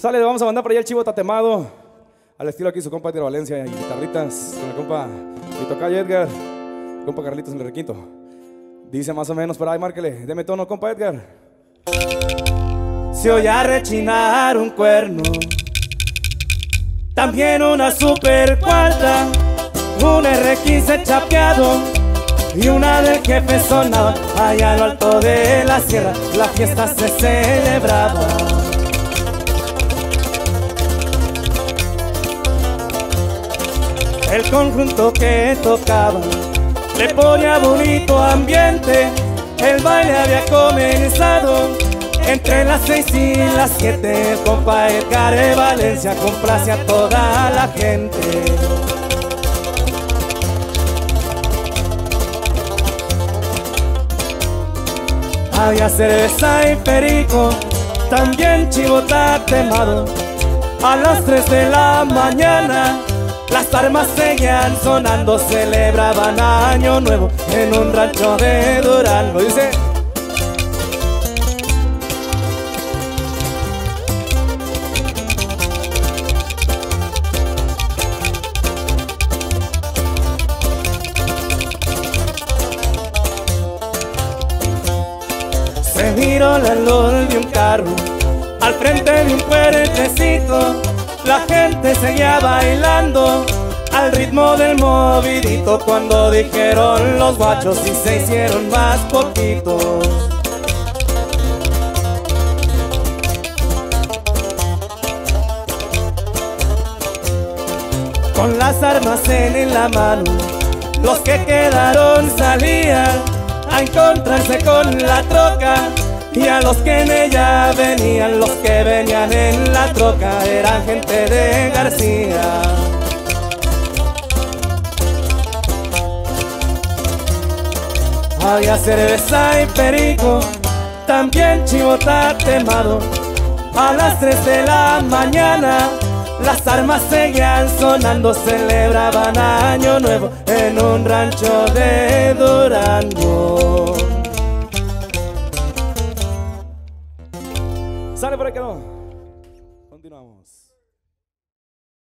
Sale, vamos a mandar por allá el chivo tatemado. Al estilo aquí su compa de Valencia y guitarritas con el compa mi tocayo Edgar, compa Carlitos en el requinto. Dice más o menos por ahí, márquele, deme tono, compa Edgar. Se oye rechinar un cuerno, también una super cuarta, un R15 chapeado y una del jefe sonaba allá a lo alto de la sierra, la fiesta se celebraba. El conjunto que tocaba le ponía bonito ambiente, el baile había comenzado entre las seis y las siete, compa Edgar de Valencia complace a toda la gente. Había cerveza y perico, también chivota temado. A las tres de la mañana, las armas seguían sonando, celebraban año nuevo en un rancho de Durango. Dice. Se miró la luz de un carro al frente de un puertecito. Gente seguía bailando al ritmo del movidito cuando dijeron los guachos y se hicieron más poquitos. Con las armas en la mano, los que quedaron salían a encontrarse con la troca y a los que en ella venían, los que venían en la troca eran gente de García. Había cerveza y perico, también chivota temado. A las tres de la mañana las armas seguían sonando, celebraban año nuevo en un rancho de Durango. Sale por ahí, quedó. Continuamos.